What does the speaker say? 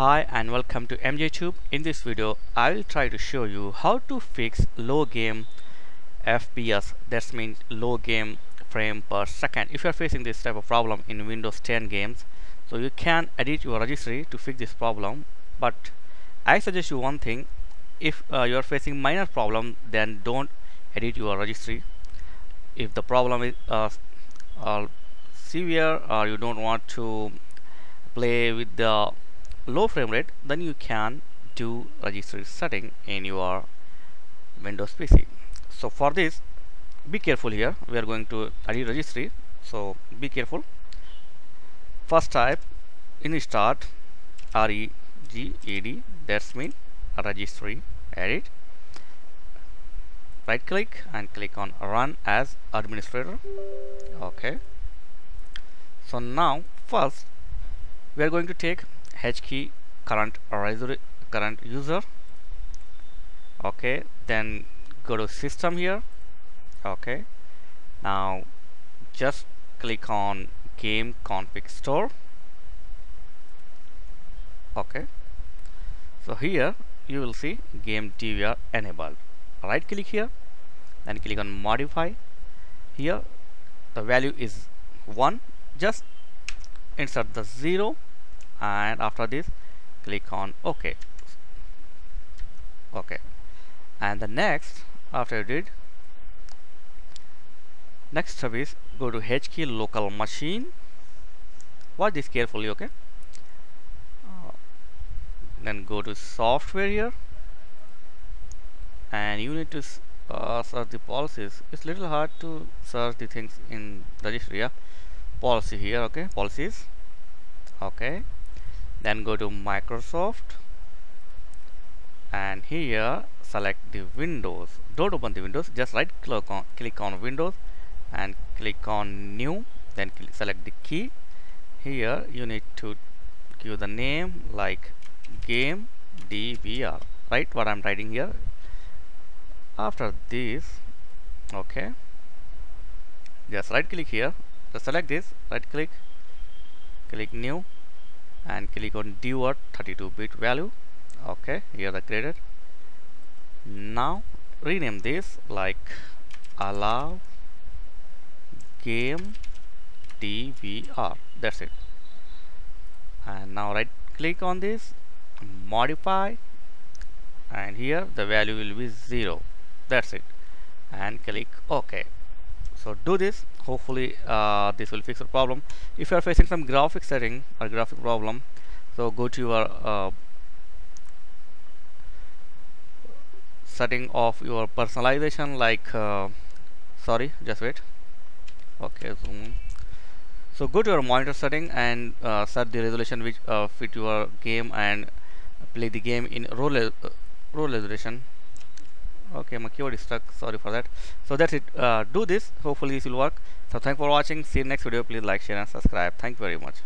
Hi and welcome to MJTube. In this video, I will try to show you how to fix low game FPS. That means low game frame per second. If you are facing this type of problem in Windows 10 games, so you can edit your registry to fix this problem. But I suggest you one thing. If uh, you are facing minor problem, then don't edit your registry. If the problem is uh, uh, severe or you don't want to play with the low frame rate then you can do registry setting in your Windows PC so for this be careful here. We are going to edit registry. So be careful. First type in start regedit that's mean registry edit. Right click and click on run as administrator. Okay. So now first we are going to take h key current current user. Okay then go to system here. Okay now just click on game config store. Okay so here you will see game DVR enabled. Right click here then click on modify. Here the value is 1 just insert the 0 and after this click on OK. Okay and the next after you did next step is go to H key local machine. Watch this carefully okay uh, then go to software here. And you need to uh, search the policies. It's a little hard to search the things in registry yeah? Policy here okay policies. Okay then go to Microsoft. And here select the Windows. Don't open the Windows just right click on click on Windows and click on new. Then select the key. Here you need to give the name like game DVR right what I'm writing here? After this okay. Just right click here. Just select this right click click new and click on dword 32 bit value. Okay here the graded now rename this like allow game DVR that's it. And now right click on this modify and here the value will be 0 that's it. And click OK so do this. Hopefully uh, this will fix the problem. If you are facing some graphic setting or graphic problem so go to your uh, setting of your personalization like uh, sorry just wait. Okay zoom so go to your monitor setting and uh, set the resolution which uh, fit your game and play the game in row, uh, row resolution okay my keyboard is stuck. Sorry for that. So that's it. Uh, do this. Hopefully this will work. So thanks for watching. See you next video. Please like share and subscribe. Thank you very much